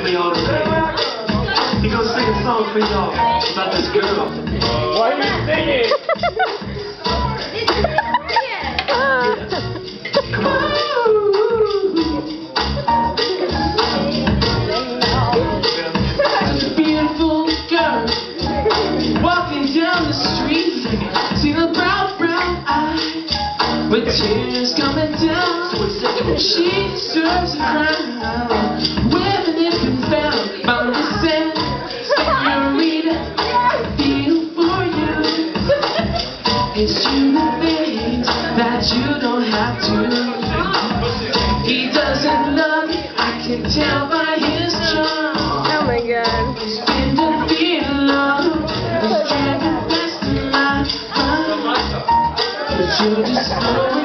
me all day. He gonna sing a song for y'all about this girl. Why are you singing? Come on. Beautiful girl walking down the street singing, see the brown, brown eyes with tears coming down. She deserves a crown It's you the things that you don't have to. He doesn't love me, I can tell by his charm. Oh my god. Spend a feel love, it's driving fast in my mind. But you just slow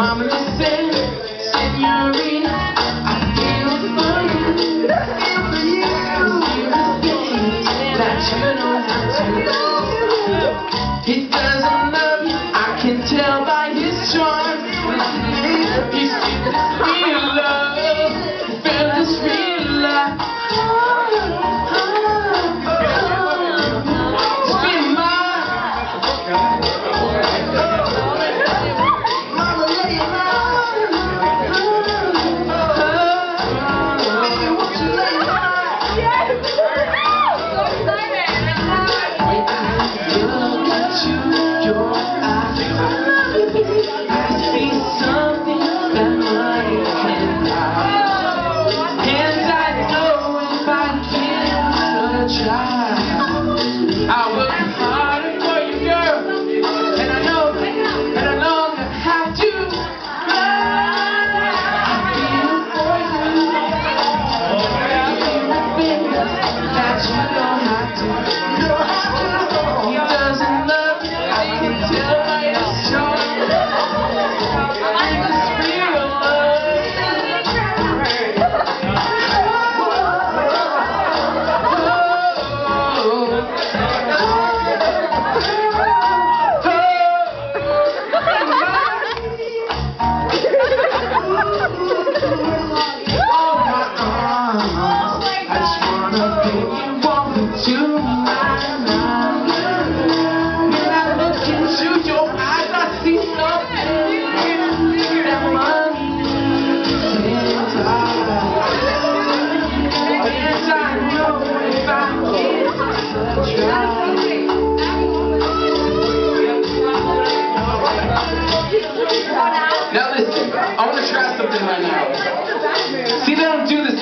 Mama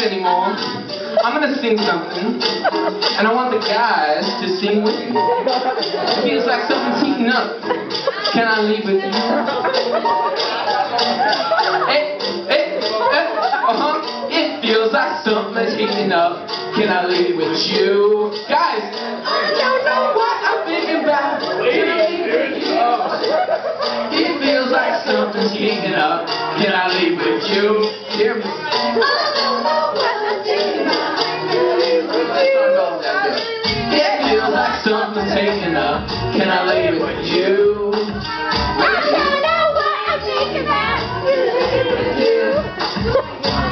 anymore. I'm gonna sing something, and I want the guys to sing with me. It feels like something's heating up. Can I leave with you? Hey, hey, uh-huh. It feels like something's heating up. Can I leave with you? Guys, I don't know something's heating up. Can I leave with you? Hear me? It something's heating up. Can I leave with you? I don't know what I'm thinking about.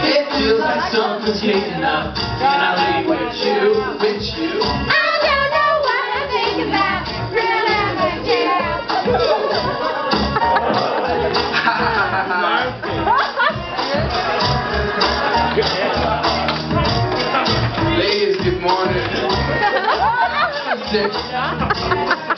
It feels like something's heating up. gelecek.